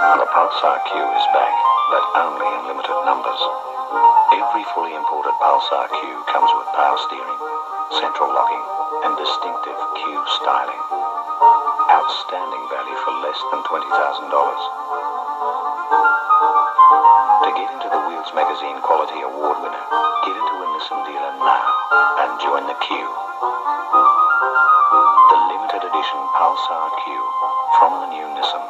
The Pulsar Q is back, but only in limited numbers. Every fully imported Pulsar Q comes with power steering, central locking, and distinctive Q styling. Outstanding value for less than $20,000. To get into the Wheels Magazine Quality Award winner, get into a Nissan dealer now and join the Q. The limited edition Pulsar Q from the new Nissan.